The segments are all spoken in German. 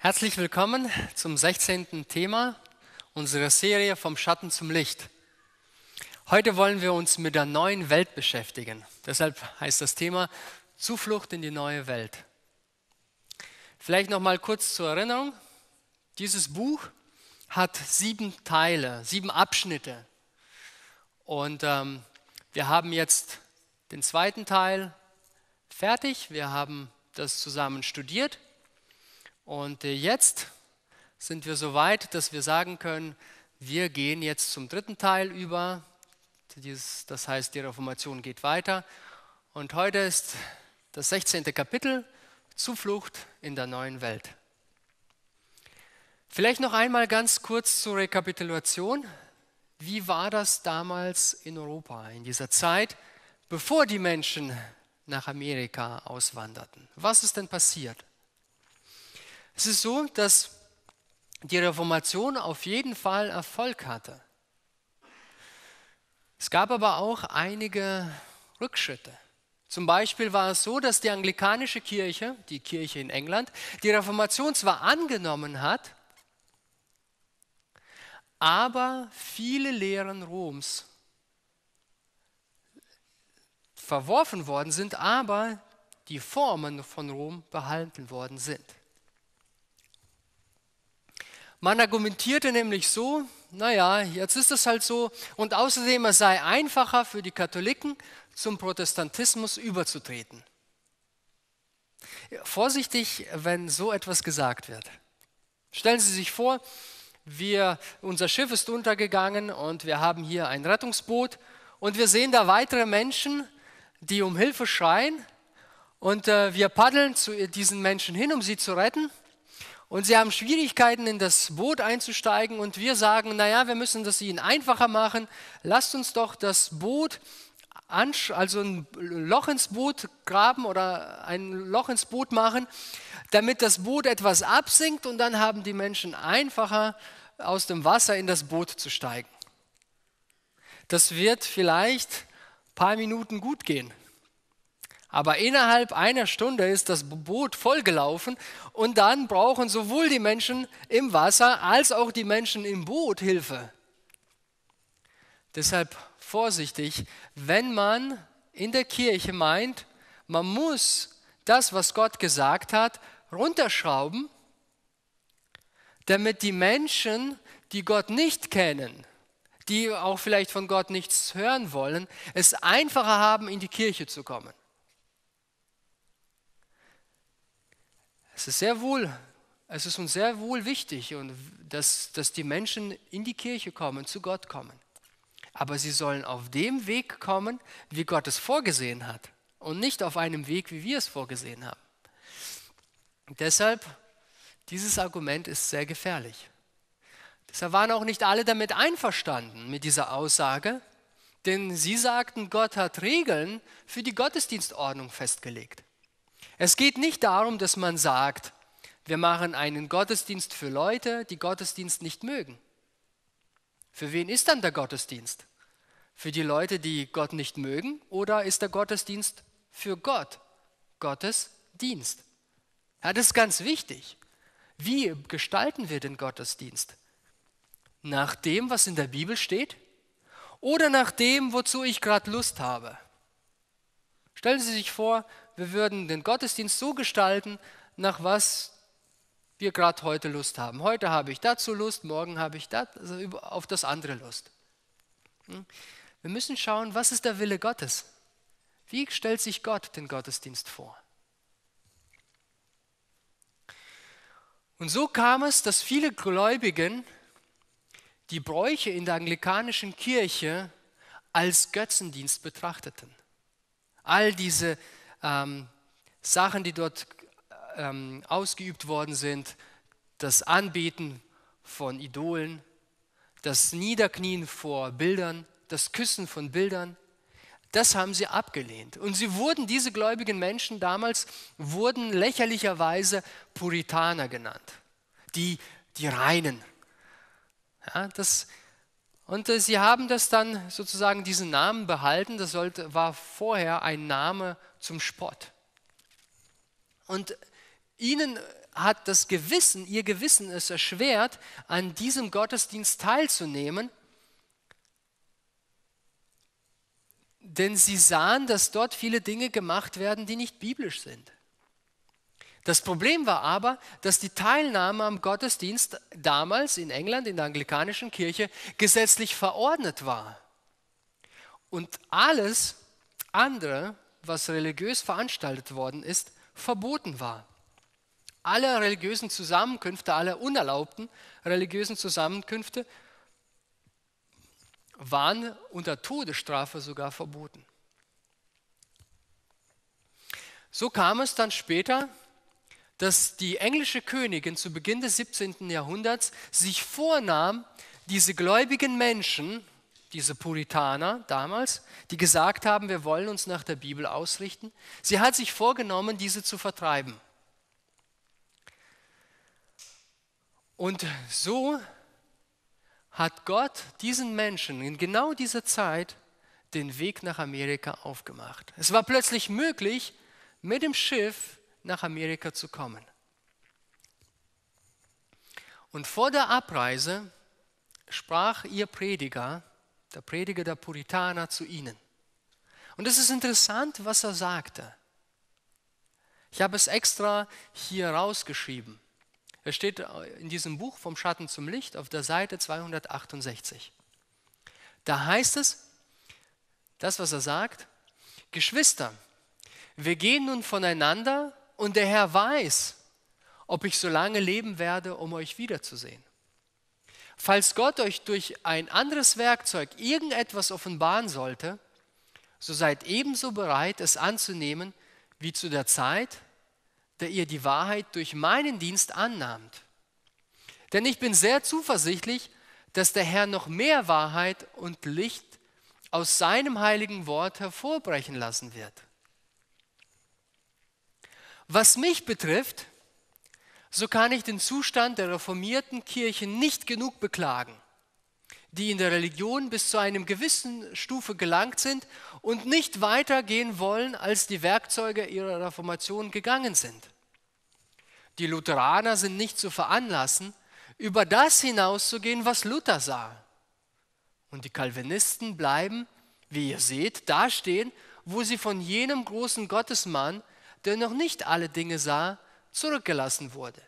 Herzlich willkommen zum 16. Thema unserer Serie Vom Schatten zum Licht. Heute wollen wir uns mit der neuen Welt beschäftigen. Deshalb heißt das Thema Zuflucht in die neue Welt. Vielleicht noch mal kurz zur Erinnerung. Dieses Buch hat sieben Teile, sieben Abschnitte. Und ähm, wir haben jetzt den zweiten Teil fertig. Wir haben das zusammen studiert. Und äh, jetzt sind wir so weit, dass wir sagen können, wir gehen jetzt zum dritten Teil über. Das heißt, die Reformation geht weiter. Und heute ist das 16. Kapitel, Zuflucht in der neuen Welt. Vielleicht noch einmal ganz kurz zur Rekapitulation. Wie war das damals in Europa, in dieser Zeit, bevor die Menschen nach Amerika auswanderten? Was ist denn passiert? Es ist so, dass die Reformation auf jeden Fall Erfolg hatte. Es gab aber auch einige Rückschritte. Zum Beispiel war es so, dass die anglikanische Kirche, die Kirche in England, die Reformation zwar angenommen hat, aber viele Lehren Roms verworfen worden sind, aber die Formen von Rom behalten worden sind. Man argumentierte nämlich so, naja, jetzt ist es halt so, und außerdem es sei einfacher für die Katholiken zum Protestantismus überzutreten. Vorsichtig, wenn so etwas gesagt wird. Stellen Sie sich vor, wir, unser Schiff ist untergegangen und wir haben hier ein Rettungsboot und wir sehen da weitere Menschen, die um Hilfe schreien und äh, wir paddeln zu diesen Menschen hin, um sie zu retten und sie haben Schwierigkeiten, in das Boot einzusteigen und wir sagen, naja, wir müssen das ihnen einfacher machen. Lasst uns doch das Boot, also ein Loch ins Boot graben oder ein Loch ins Boot machen, damit das Boot etwas absinkt und dann haben die Menschen einfacher aus dem Wasser in das Boot zu steigen. Das wird vielleicht ein paar Minuten gut gehen. Aber innerhalb einer Stunde ist das Boot vollgelaufen und dann brauchen sowohl die Menschen im Wasser als auch die Menschen im Boot Hilfe. Deshalb vorsichtig, wenn man in der Kirche meint, man muss das, was Gott gesagt hat, runterschrauben, damit die Menschen, die Gott nicht kennen, die auch vielleicht von Gott nichts hören wollen, es einfacher haben, in die Kirche zu kommen. Es ist sehr wohl, es ist uns sehr wohl wichtig, dass, dass die Menschen in die Kirche kommen, zu Gott kommen. Aber sie sollen auf dem Weg kommen, wie Gott es vorgesehen hat und nicht auf einem Weg, wie wir es vorgesehen haben. Und deshalb, dieses Argument ist sehr gefährlich. Deshalb waren auch nicht alle damit einverstanden mit dieser Aussage, denn sie sagten, Gott hat Regeln für die Gottesdienstordnung festgelegt. Es geht nicht darum, dass man sagt, wir machen einen Gottesdienst für Leute, die Gottesdienst nicht mögen. Für wen ist dann der Gottesdienst? Für die Leute, die Gott nicht mögen? Oder ist der Gottesdienst für Gott? Gottes Dienst. Ja, das ist ganz wichtig. Wie gestalten wir den Gottesdienst? Nach dem, was in der Bibel steht? Oder nach dem, wozu ich gerade Lust habe? Stellen Sie sich vor, wir würden den Gottesdienst so gestalten, nach was wir gerade heute Lust haben. Heute habe ich dazu Lust, morgen habe ich das, also auf das andere Lust. Hm? Wir müssen schauen, was ist der Wille Gottes? Wie stellt sich Gott den Gottesdienst vor? Und so kam es, dass viele Gläubigen die Bräuche in der anglikanischen Kirche als Götzendienst betrachteten. All diese ähm, Sachen, die dort ähm, ausgeübt worden sind, das Anbeten von Idolen, das Niederknien vor Bildern, das Küssen von Bildern, das haben sie abgelehnt. Und sie wurden, diese gläubigen Menschen damals, wurden lächerlicherweise Puritaner genannt. Die, die Reinen. Ja, das, und äh, sie haben das dann sozusagen diesen Namen behalten. Das sollte, war vorher ein Name zum Spott. Und ihnen hat das Gewissen, ihr Gewissen es erschwert, an diesem Gottesdienst teilzunehmen, denn sie sahen, dass dort viele Dinge gemacht werden, die nicht biblisch sind. Das Problem war aber, dass die Teilnahme am Gottesdienst damals in England, in der anglikanischen Kirche, gesetzlich verordnet war. Und alles andere, was religiös veranstaltet worden ist, verboten war. Alle religiösen Zusammenkünfte, alle unerlaubten religiösen Zusammenkünfte waren unter Todesstrafe sogar verboten. So kam es dann später, dass die englische Königin zu Beginn des 17. Jahrhunderts sich vornahm, diese gläubigen Menschen, diese Puritaner damals, die gesagt haben, wir wollen uns nach der Bibel ausrichten, sie hat sich vorgenommen, diese zu vertreiben. Und so hat Gott diesen Menschen in genau dieser Zeit den Weg nach Amerika aufgemacht. Es war plötzlich möglich, mit dem Schiff nach Amerika zu kommen. Und vor der Abreise sprach ihr Prediger, der Prediger der Puritaner, zu ihnen. Und es ist interessant, was er sagte. Ich habe es extra hier rausgeschrieben. Es steht in diesem Buch vom Schatten zum Licht auf der Seite 268. Da heißt es, das, was er sagt, Geschwister, wir gehen nun voneinander und der Herr weiß, ob ich so lange leben werde, um euch wiederzusehen. Falls Gott euch durch ein anderes Werkzeug irgendetwas offenbaren sollte, so seid ebenso bereit, es anzunehmen, wie zu der Zeit, der ihr die Wahrheit durch meinen Dienst annahmt. Denn ich bin sehr zuversichtlich, dass der Herr noch mehr Wahrheit und Licht aus seinem heiligen Wort hervorbrechen lassen wird. Was mich betrifft, so kann ich den Zustand der reformierten Kirche nicht genug beklagen, die in der Religion bis zu einem gewissen Stufe gelangt sind und nicht weitergehen wollen, als die Werkzeuge ihrer Reformation gegangen sind. Die Lutheraner sind nicht zu veranlassen, über das hinauszugehen, was Luther sah. Und die Calvinisten bleiben, wie ihr seht, dastehen, wo sie von jenem großen Gottesmann, der noch nicht alle Dinge sah, zurückgelassen wurde.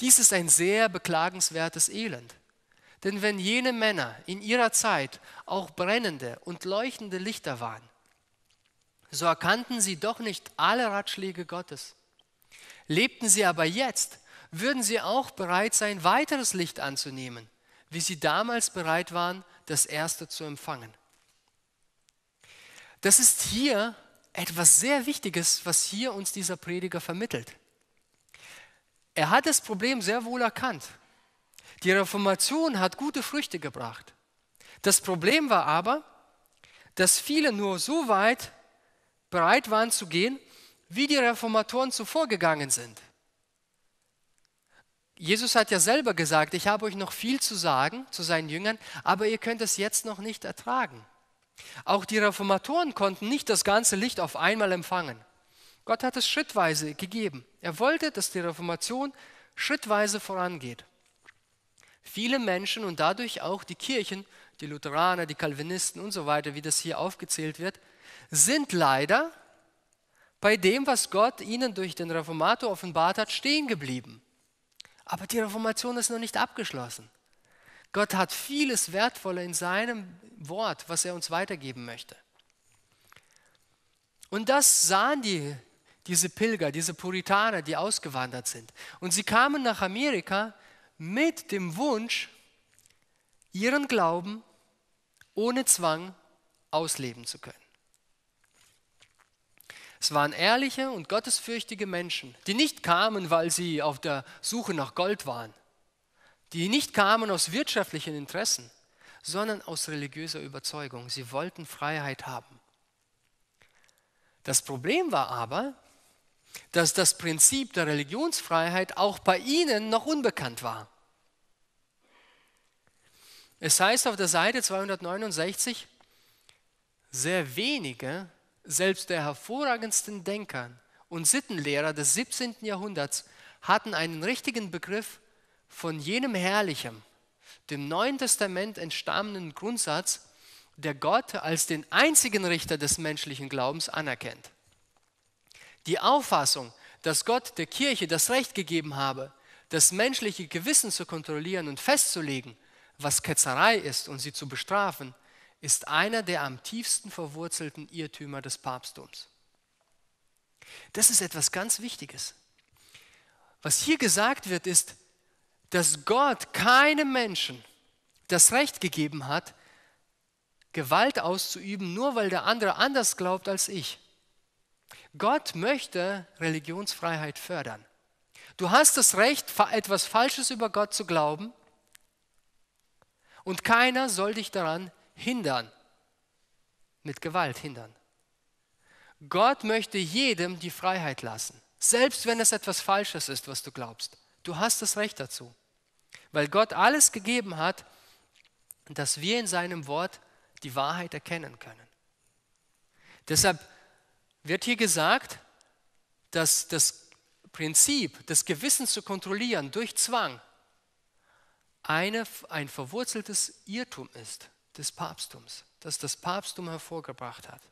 Dies ist ein sehr beklagenswertes Elend. Denn wenn jene Männer in ihrer Zeit auch brennende und leuchtende Lichter waren, so erkannten sie doch nicht alle Ratschläge Gottes. Lebten sie aber jetzt, würden sie auch bereit sein, weiteres Licht anzunehmen, wie sie damals bereit waren, das erste zu empfangen. Das ist hier etwas sehr Wichtiges, was hier uns dieser Prediger vermittelt. Er hat das Problem sehr wohl erkannt. Die Reformation hat gute Früchte gebracht. Das Problem war aber, dass viele nur so weit bereit waren zu gehen, wie die Reformatoren zuvor gegangen sind. Jesus hat ja selber gesagt, ich habe euch noch viel zu sagen zu seinen Jüngern, aber ihr könnt es jetzt noch nicht ertragen. Auch die Reformatoren konnten nicht das ganze Licht auf einmal empfangen. Gott hat es schrittweise gegeben. Er wollte, dass die Reformation schrittweise vorangeht. Viele Menschen und dadurch auch die Kirchen, die Lutheraner, die Calvinisten und so weiter, wie das hier aufgezählt wird, sind leider bei dem, was Gott ihnen durch den Reformator offenbart hat, stehen geblieben. Aber die Reformation ist noch nicht abgeschlossen. Gott hat vieles Wertvolle in seinem Wort, was er uns weitergeben möchte. Und das sahen die, diese Pilger, diese Puritaner, die ausgewandert sind. Und sie kamen nach Amerika mit dem Wunsch, ihren Glauben ohne Zwang ausleben zu können. Es waren ehrliche und gottesfürchtige Menschen, die nicht kamen, weil sie auf der Suche nach Gold waren, die nicht kamen aus wirtschaftlichen Interessen, sondern aus religiöser Überzeugung. Sie wollten Freiheit haben. Das Problem war aber, dass das Prinzip der Religionsfreiheit auch bei ihnen noch unbekannt war. Es heißt auf der Seite 269, sehr wenige, selbst der hervorragendsten Denker und Sittenlehrer des 17. Jahrhunderts, hatten einen richtigen Begriff von jenem Herrlichen, dem Neuen Testament entstammenden Grundsatz, der Gott als den einzigen Richter des menschlichen Glaubens anerkennt. Die Auffassung, dass Gott der Kirche das Recht gegeben habe, das menschliche Gewissen zu kontrollieren und festzulegen, was Ketzerei ist und sie zu bestrafen, ist einer der am tiefsten verwurzelten Irrtümer des Papsttums. Das ist etwas ganz Wichtiges. Was hier gesagt wird, ist, dass Gott keinem Menschen das Recht gegeben hat, Gewalt auszuüben, nur weil der andere anders glaubt als ich. Gott möchte Religionsfreiheit fördern. Du hast das Recht, etwas Falsches über Gott zu glauben und keiner soll dich daran hindern, mit Gewalt hindern. Gott möchte jedem die Freiheit lassen, selbst wenn es etwas Falsches ist, was du glaubst. Du hast das Recht dazu, weil Gott alles gegeben hat, dass wir in seinem Wort die Wahrheit erkennen können. Deshalb wird hier gesagt, dass das Prinzip, das Gewissen zu kontrollieren durch Zwang, eine, ein verwurzeltes Irrtum ist des Papsttums, das das Papsttum hervorgebracht hat.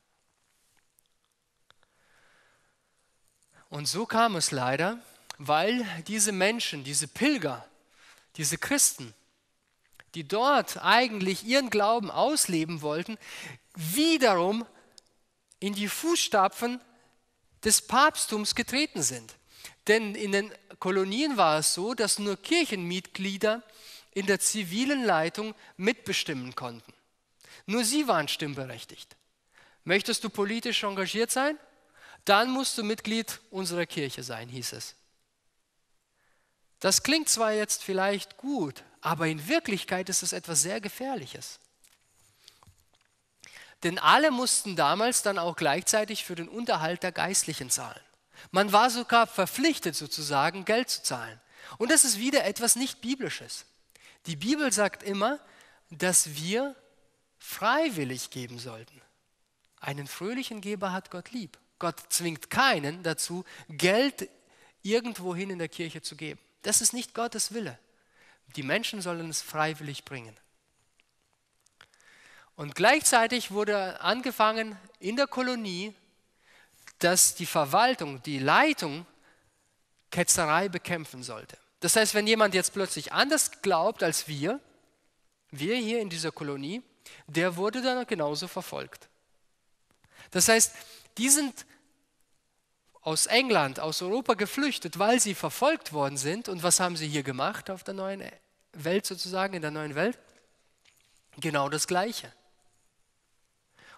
Und so kam es leider, weil diese Menschen, diese Pilger, diese Christen, die dort eigentlich ihren Glauben ausleben wollten, wiederum in die Fußstapfen des Papsttums getreten sind. Denn in den Kolonien war es so, dass nur Kirchenmitglieder in der zivilen Leitung mitbestimmen konnten. Nur sie waren stimmberechtigt. Möchtest du politisch engagiert sein? Dann musst du Mitglied unserer Kirche sein, hieß es. Das klingt zwar jetzt vielleicht gut, aber in Wirklichkeit ist es etwas sehr Gefährliches. Denn alle mussten damals dann auch gleichzeitig für den Unterhalt der Geistlichen zahlen. Man war sogar verpflichtet sozusagen, Geld zu zahlen. Und das ist wieder etwas nicht Biblisches. Die Bibel sagt immer, dass wir freiwillig geben sollten. Einen fröhlichen Geber hat Gott lieb. Gott zwingt keinen dazu, Geld irgendwohin in der Kirche zu geben. Das ist nicht Gottes Wille. Die Menschen sollen es freiwillig bringen. Und gleichzeitig wurde angefangen in der Kolonie, dass die Verwaltung, die Leitung Ketzerei bekämpfen sollte. Das heißt, wenn jemand jetzt plötzlich anders glaubt als wir, wir hier in dieser Kolonie, der wurde dann genauso verfolgt. Das heißt, die sind aus England, aus Europa geflüchtet, weil sie verfolgt worden sind. Und was haben sie hier gemacht auf der neuen Welt sozusagen, in der neuen Welt? Genau das Gleiche.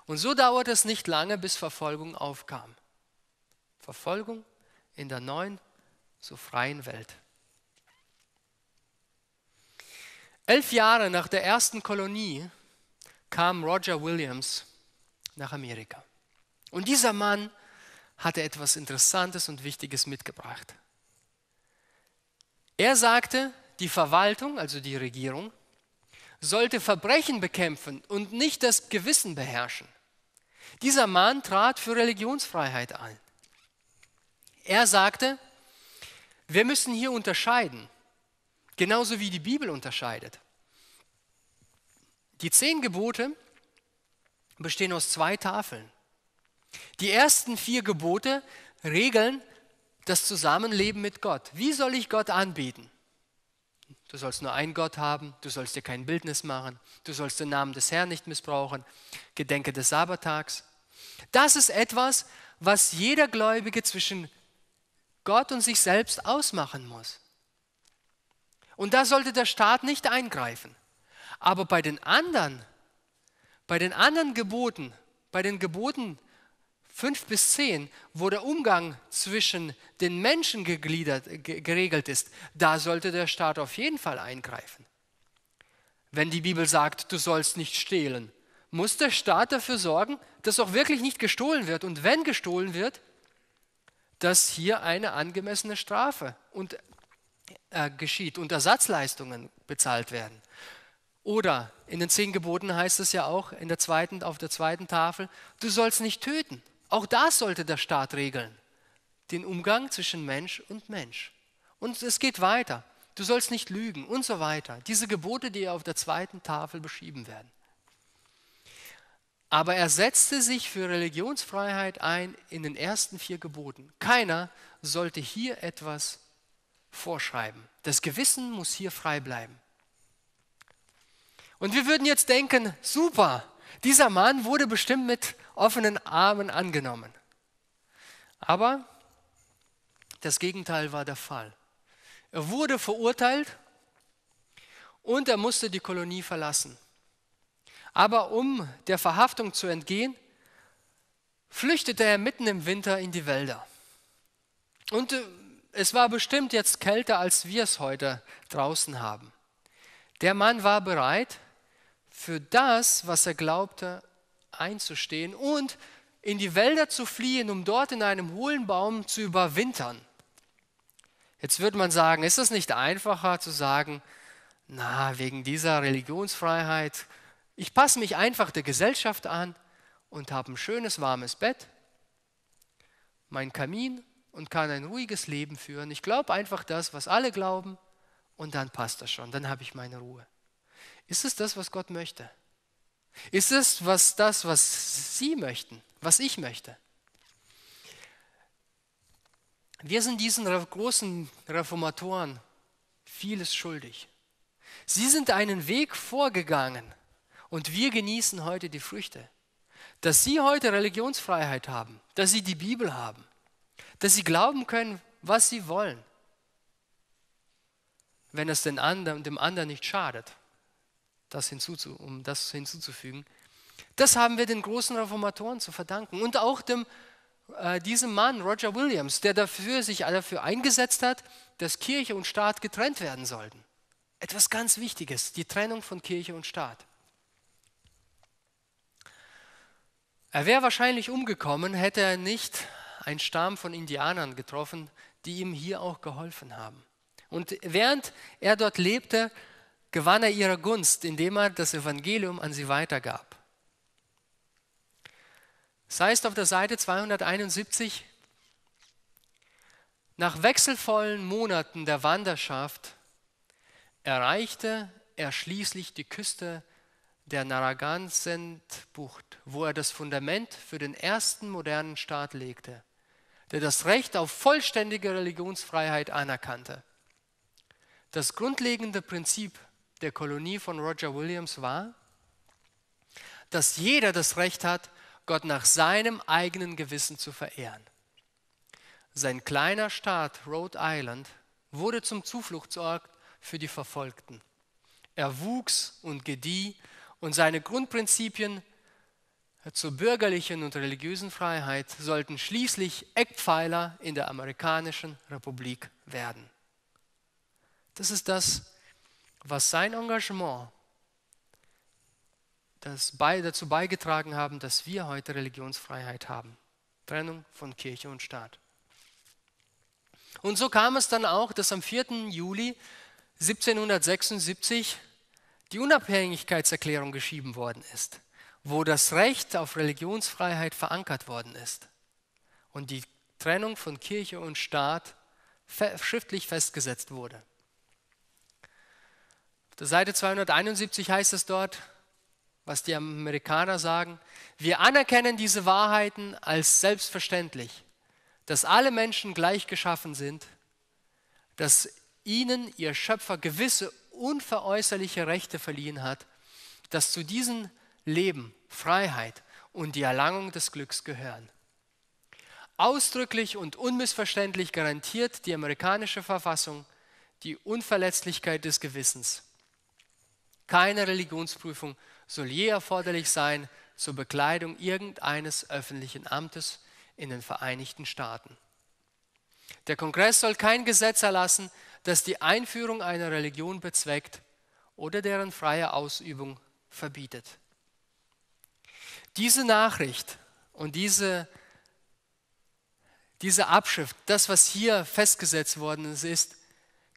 Und so dauert es nicht lange, bis Verfolgung aufkam. Verfolgung in der neuen, so freien Welt. Elf Jahre nach der ersten Kolonie kam Roger Williams nach Amerika. Und dieser Mann hatte etwas Interessantes und Wichtiges mitgebracht. Er sagte, die Verwaltung, also die Regierung, sollte Verbrechen bekämpfen und nicht das Gewissen beherrschen. Dieser Mann trat für Religionsfreiheit ein. Er sagte, wir müssen hier unterscheiden, genauso wie die Bibel unterscheidet. Die zehn Gebote bestehen aus zwei Tafeln. Die ersten vier Gebote regeln das Zusammenleben mit Gott. Wie soll ich Gott anbeten? Du sollst nur einen Gott haben, du sollst dir kein Bildnis machen, du sollst den Namen des Herrn nicht missbrauchen, gedenke des Sabbattags. Das ist etwas, was jeder Gläubige zwischen Gott und sich selbst ausmachen muss. Und da sollte der Staat nicht eingreifen. Aber bei den anderen, bei den anderen Geboten, bei den Geboten 5 bis 10, wo der Umgang zwischen den Menschen gegliedert, geregelt ist, da sollte der Staat auf jeden Fall eingreifen. Wenn die Bibel sagt, du sollst nicht stehlen, muss der Staat dafür sorgen, dass auch wirklich nicht gestohlen wird. Und wenn gestohlen wird, dass hier eine angemessene Strafe und, äh, geschieht und Ersatzleistungen bezahlt werden. Oder in den zehn Geboten heißt es ja auch in der zweiten, auf der zweiten Tafel, du sollst nicht töten. Auch das sollte der Staat regeln, den Umgang zwischen Mensch und Mensch. Und es geht weiter. Du sollst nicht lügen und so weiter. Diese Gebote, die auf der zweiten Tafel beschrieben werden. Aber er setzte sich für Religionsfreiheit ein in den ersten vier Geboten. Keiner sollte hier etwas vorschreiben. Das Gewissen muss hier frei bleiben. Und wir würden jetzt denken, super, dieser Mann wurde bestimmt mit offenen Armen angenommen. Aber das Gegenteil war der Fall. Er wurde verurteilt und er musste die Kolonie verlassen. Aber um der Verhaftung zu entgehen, flüchtete er mitten im Winter in die Wälder. Und äh, es war bestimmt jetzt kälter, als wir es heute draußen haben. Der Mann war bereit, für das, was er glaubte, einzustehen und in die Wälder zu fliehen, um dort in einem hohlen Baum zu überwintern. Jetzt würde man sagen, ist es nicht einfacher zu sagen, na, wegen dieser Religionsfreiheit, ich passe mich einfach der Gesellschaft an und habe ein schönes warmes Bett, mein Kamin und kann ein ruhiges Leben führen. Ich glaube einfach das, was alle glauben und dann passt das schon, dann habe ich meine Ruhe. Ist es das, was Gott möchte? Ist es was das, was Sie möchten, was ich möchte? Wir sind diesen großen Reformatoren vieles schuldig. Sie sind einen Weg vorgegangen und wir genießen heute die Früchte. Dass Sie heute Religionsfreiheit haben, dass Sie die Bibel haben, dass Sie glauben können, was Sie wollen, wenn es den anderen, dem anderen nicht schadet das hinzuzu, um das hinzuzufügen. Das haben wir den großen Reformatoren zu verdanken und auch dem, äh, diesem Mann, Roger Williams, der dafür, sich dafür eingesetzt hat, dass Kirche und Staat getrennt werden sollten. Etwas ganz Wichtiges, die Trennung von Kirche und Staat. Er wäre wahrscheinlich umgekommen, hätte er nicht einen Stamm von Indianern getroffen, die ihm hier auch geholfen haben. Und während er dort lebte, gewann er ihre Gunst, indem er das Evangelium an sie weitergab. Das heißt auf der Seite 271, nach wechselvollen Monaten der Wanderschaft erreichte er schließlich die Küste der Narragansett-Bucht, wo er das Fundament für den ersten modernen Staat legte, der das Recht auf vollständige Religionsfreiheit anerkannte. Das grundlegende Prinzip der Kolonie von Roger Williams war, dass jeder das Recht hat, Gott nach seinem eigenen Gewissen zu verehren. Sein kleiner Staat Rhode Island wurde zum Zufluchtsort für die Verfolgten. Er wuchs und gedieh und seine Grundprinzipien zur bürgerlichen und religiösen Freiheit sollten schließlich Eckpfeiler in der amerikanischen Republik werden. Das ist das, was sein Engagement das bei, dazu beigetragen haben, dass wir heute Religionsfreiheit haben. Trennung von Kirche und Staat. Und so kam es dann auch, dass am 4. Juli 1776 die Unabhängigkeitserklärung geschrieben worden ist, wo das Recht auf Religionsfreiheit verankert worden ist und die Trennung von Kirche und Staat schriftlich festgesetzt wurde. Der Seite 271 heißt es dort, was die Amerikaner sagen, wir anerkennen diese Wahrheiten als selbstverständlich, dass alle Menschen gleich geschaffen sind, dass ihnen ihr Schöpfer gewisse unveräußerliche Rechte verliehen hat, dass zu diesem Leben Freiheit und die Erlangung des Glücks gehören. Ausdrücklich und unmissverständlich garantiert die amerikanische Verfassung die Unverletzlichkeit des Gewissens. Keine Religionsprüfung soll je erforderlich sein zur Bekleidung irgendeines öffentlichen Amtes in den Vereinigten Staaten. Der Kongress soll kein Gesetz erlassen, das die Einführung einer Religion bezweckt oder deren freie Ausübung verbietet. Diese Nachricht und diese, diese Abschrift, das, was hier festgesetzt worden ist,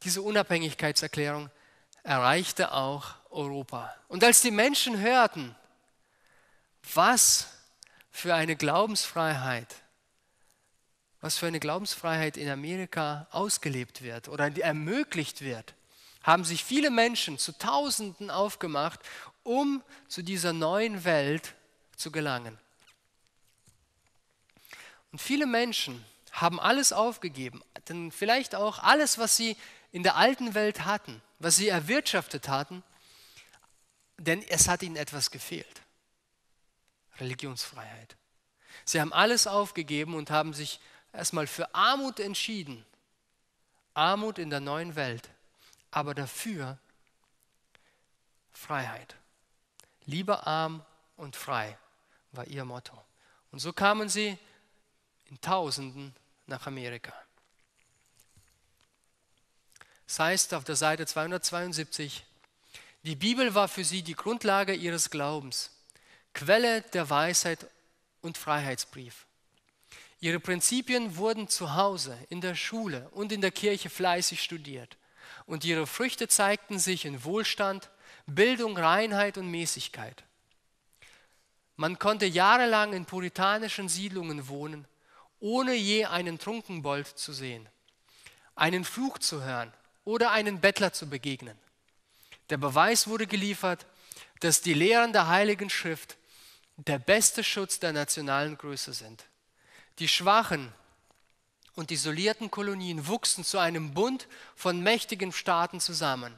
diese Unabhängigkeitserklärung, erreichte auch Europa. Und als die Menschen hörten, was für eine Glaubensfreiheit was für eine Glaubensfreiheit in Amerika ausgelebt wird oder ermöglicht wird, haben sich viele Menschen zu Tausenden aufgemacht, um zu dieser neuen Welt zu gelangen. Und viele Menschen haben alles aufgegeben, denn vielleicht auch alles, was sie in der alten Welt hatten, was sie erwirtschaftet hatten, denn es hat ihnen etwas gefehlt. Religionsfreiheit. Sie haben alles aufgegeben und haben sich erstmal für Armut entschieden. Armut in der neuen Welt, aber dafür Freiheit. Lieber arm und frei war ihr Motto. Und so kamen sie in Tausenden nach Amerika. Das heißt auf der Seite 272, die Bibel war für sie die Grundlage ihres Glaubens, Quelle der Weisheit und Freiheitsbrief. Ihre Prinzipien wurden zu Hause, in der Schule und in der Kirche fleißig studiert. Und ihre Früchte zeigten sich in Wohlstand, Bildung, Reinheit und Mäßigkeit. Man konnte jahrelang in puritanischen Siedlungen wohnen, ohne je einen Trunkenbold zu sehen, einen Fluch zu hören oder einen Bettler zu begegnen. Der Beweis wurde geliefert, dass die Lehren der Heiligen Schrift der beste Schutz der nationalen Größe sind. Die schwachen und isolierten Kolonien wuchsen zu einem Bund von mächtigen Staaten zusammen.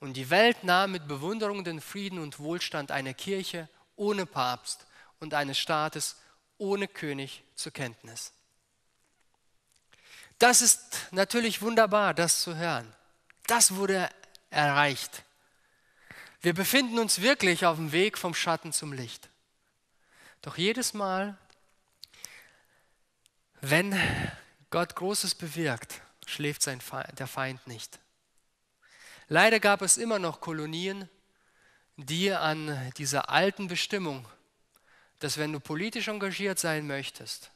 Und die Welt nahm mit Bewunderung den Frieden und Wohlstand einer Kirche ohne Papst und eines Staates ohne König zur Kenntnis. Das ist natürlich wunderbar, das zu hören. Das wurde erreicht. Wir befinden uns wirklich auf dem Weg vom Schatten zum Licht. Doch jedes Mal, wenn Gott Großes bewirkt, schläft sein Feind, der Feind nicht. Leider gab es immer noch Kolonien, die an dieser alten Bestimmung, dass wenn du politisch engagiert sein möchtest,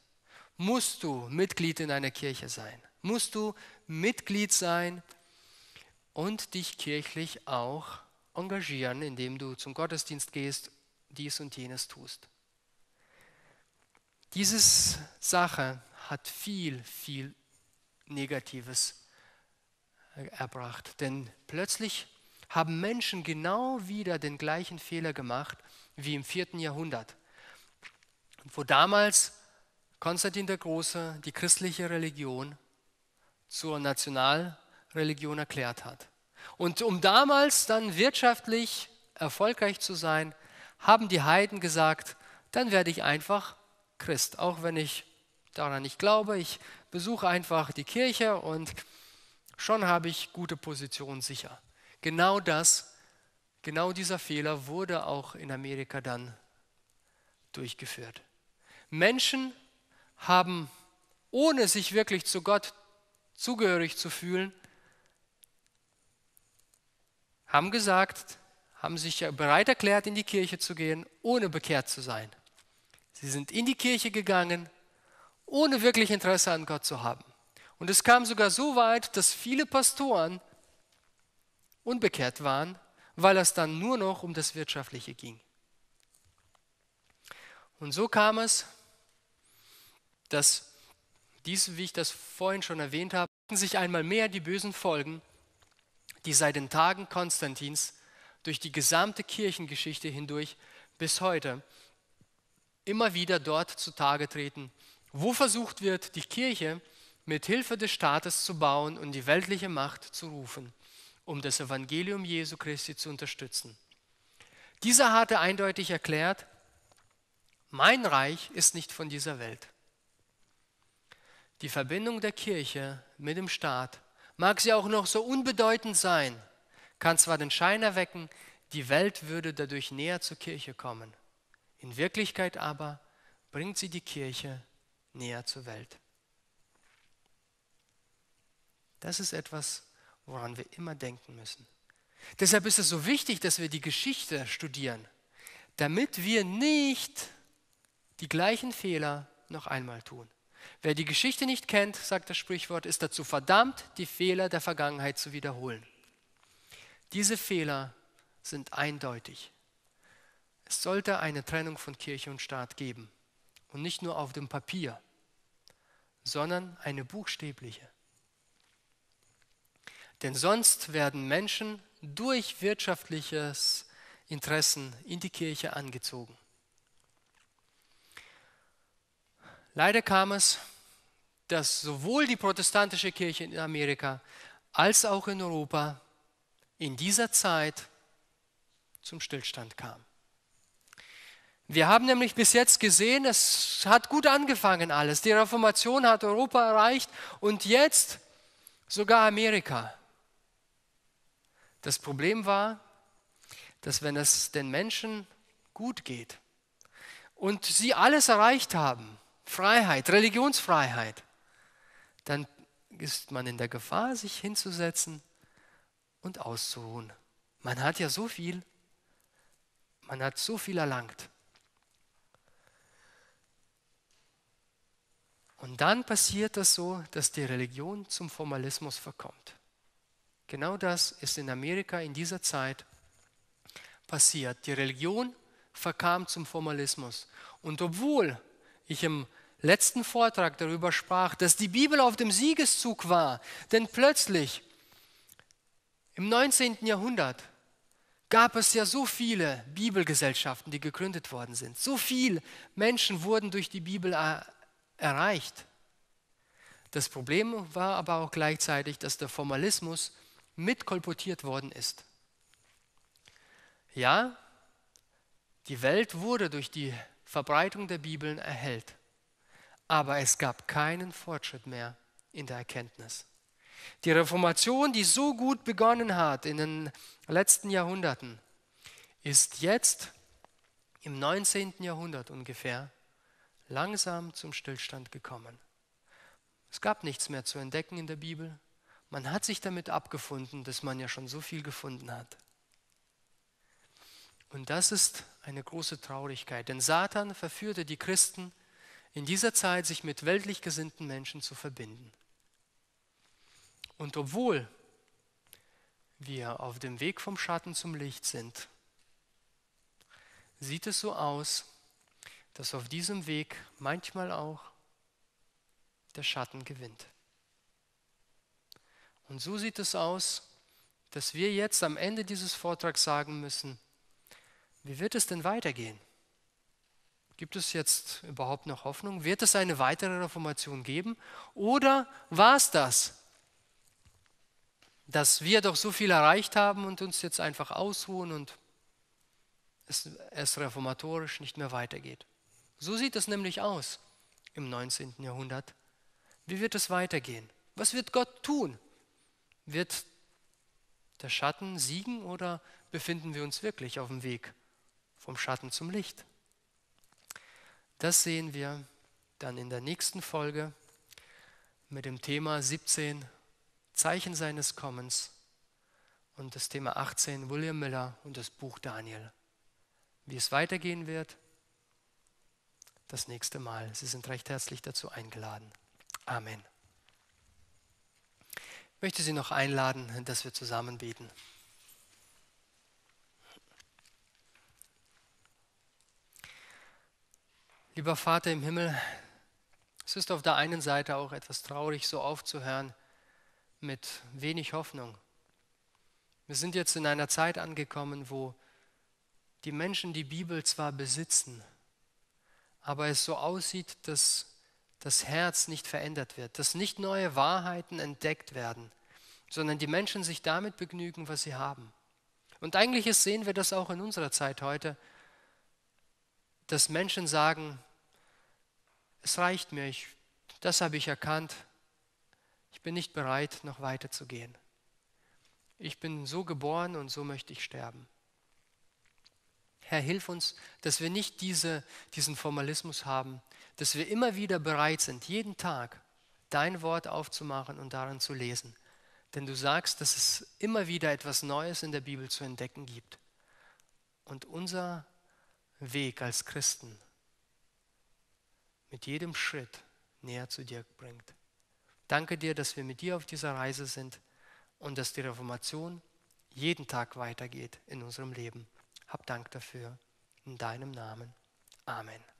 musst du Mitglied in einer Kirche sein, musst du Mitglied sein und dich kirchlich auch engagieren, indem du zum Gottesdienst gehst, dies und jenes tust. Diese Sache hat viel, viel Negatives erbracht. Denn plötzlich haben Menschen genau wieder den gleichen Fehler gemacht wie im vierten Jahrhundert, wo damals Konstantin der Große die christliche Religion zur Nationalreligion erklärt hat. Und um damals dann wirtschaftlich erfolgreich zu sein, haben die Heiden gesagt, dann werde ich einfach Christ, auch wenn ich daran nicht glaube. Ich besuche einfach die Kirche und schon habe ich gute Position sicher. Genau das, genau dieser Fehler wurde auch in Amerika dann durchgeführt. Menschen haben, ohne sich wirklich zu Gott zugehörig zu fühlen, haben gesagt, haben sich bereit erklärt, in die Kirche zu gehen, ohne bekehrt zu sein. Sie sind in die Kirche gegangen, ohne wirklich Interesse an Gott zu haben. Und es kam sogar so weit, dass viele Pastoren unbekehrt waren, weil es dann nur noch um das Wirtschaftliche ging. Und so kam es, dass dies, wie ich das vorhin schon erwähnt habe, sich einmal mehr die bösen Folgen, die seit den Tagen Konstantins durch die gesamte Kirchengeschichte hindurch bis heute immer wieder dort zutage treten, wo versucht wird, die Kirche mit Hilfe des Staates zu bauen und die weltliche Macht zu rufen, um das Evangelium Jesu Christi zu unterstützen. Dieser hatte eindeutig erklärt, mein Reich ist nicht von dieser Welt. Die Verbindung der Kirche mit dem Staat, mag sie auch noch so unbedeutend sein, kann zwar den Schein erwecken, die Welt würde dadurch näher zur Kirche kommen. In Wirklichkeit aber bringt sie die Kirche näher zur Welt. Das ist etwas, woran wir immer denken müssen. Deshalb ist es so wichtig, dass wir die Geschichte studieren, damit wir nicht die gleichen Fehler noch einmal tun. Wer die Geschichte nicht kennt, sagt das Sprichwort, ist dazu verdammt, die Fehler der Vergangenheit zu wiederholen. Diese Fehler sind eindeutig. Es sollte eine Trennung von Kirche und Staat geben. Und nicht nur auf dem Papier, sondern eine buchstäbliche. Denn sonst werden Menschen durch wirtschaftliches Interessen in die Kirche angezogen. Leider kam es, dass sowohl die protestantische Kirche in Amerika als auch in Europa in dieser Zeit zum Stillstand kam. Wir haben nämlich bis jetzt gesehen, es hat gut angefangen alles. Die Reformation hat Europa erreicht und jetzt sogar Amerika. Das Problem war, dass wenn es den Menschen gut geht und sie alles erreicht haben, Freiheit, Religionsfreiheit, dann ist man in der Gefahr, sich hinzusetzen und auszuruhen. Man hat ja so viel, man hat so viel erlangt. Und dann passiert das so, dass die Religion zum Formalismus verkommt. Genau das ist in Amerika in dieser Zeit passiert. Die Religion verkam zum Formalismus. Und obwohl ich im letzten Vortrag darüber sprach, dass die Bibel auf dem Siegeszug war, denn plötzlich im 19. Jahrhundert gab es ja so viele Bibelgesellschaften, die gegründet worden sind. So viele Menschen wurden durch die Bibel erreicht. Das Problem war aber auch gleichzeitig, dass der Formalismus mitkolportiert worden ist. Ja, die Welt wurde durch die Verbreitung der Bibeln erhellt, aber es gab keinen Fortschritt mehr in der Erkenntnis. Die Reformation, die so gut begonnen hat in den letzten Jahrhunderten, ist jetzt im 19. Jahrhundert ungefähr langsam zum Stillstand gekommen. Es gab nichts mehr zu entdecken in der Bibel. Man hat sich damit abgefunden, dass man ja schon so viel gefunden hat. Und das ist eine große Traurigkeit, denn Satan verführte die Christen in dieser Zeit, sich mit weltlich gesinnten Menschen zu verbinden. Und obwohl wir auf dem Weg vom Schatten zum Licht sind, sieht es so aus, dass auf diesem Weg manchmal auch der Schatten gewinnt. Und so sieht es aus, dass wir jetzt am Ende dieses Vortrags sagen müssen, wie wird es denn weitergehen? Gibt es jetzt überhaupt noch Hoffnung? Wird es eine weitere Reformation geben? Oder war es das, dass wir doch so viel erreicht haben und uns jetzt einfach ausruhen und es, es reformatorisch nicht mehr weitergeht? So sieht es nämlich aus im 19. Jahrhundert. Wie wird es weitergehen? Was wird Gott tun? Wird der Schatten siegen oder befinden wir uns wirklich auf dem Weg vom Schatten zum Licht? Das sehen wir dann in der nächsten Folge mit dem Thema 17 Zeichen seines Kommens und das Thema 18 William Miller und das Buch Daniel. Wie es weitergehen wird, das nächste Mal. Sie sind recht herzlich dazu eingeladen. Amen. Ich möchte Sie noch einladen, dass wir zusammen beten. Lieber Vater im Himmel, es ist auf der einen Seite auch etwas traurig, so aufzuhören mit wenig Hoffnung. Wir sind jetzt in einer Zeit angekommen, wo die Menschen die Bibel zwar besitzen, aber es so aussieht, dass das Herz nicht verändert wird, dass nicht neue Wahrheiten entdeckt werden, sondern die Menschen sich damit begnügen, was sie haben. Und eigentlich sehen wir das auch in unserer Zeit heute, dass Menschen sagen, es reicht mir, ich, das habe ich erkannt, ich bin nicht bereit, noch weiter zu gehen. Ich bin so geboren und so möchte ich sterben. Herr, hilf uns, dass wir nicht diese, diesen Formalismus haben, dass wir immer wieder bereit sind, jeden Tag dein Wort aufzumachen und daran zu lesen. Denn du sagst, dass es immer wieder etwas Neues in der Bibel zu entdecken gibt. Und unser Weg als Christen mit jedem Schritt näher zu dir bringt. Danke dir, dass wir mit dir auf dieser Reise sind und dass die Reformation jeden Tag weitergeht in unserem Leben. Hab Dank dafür. In deinem Namen. Amen.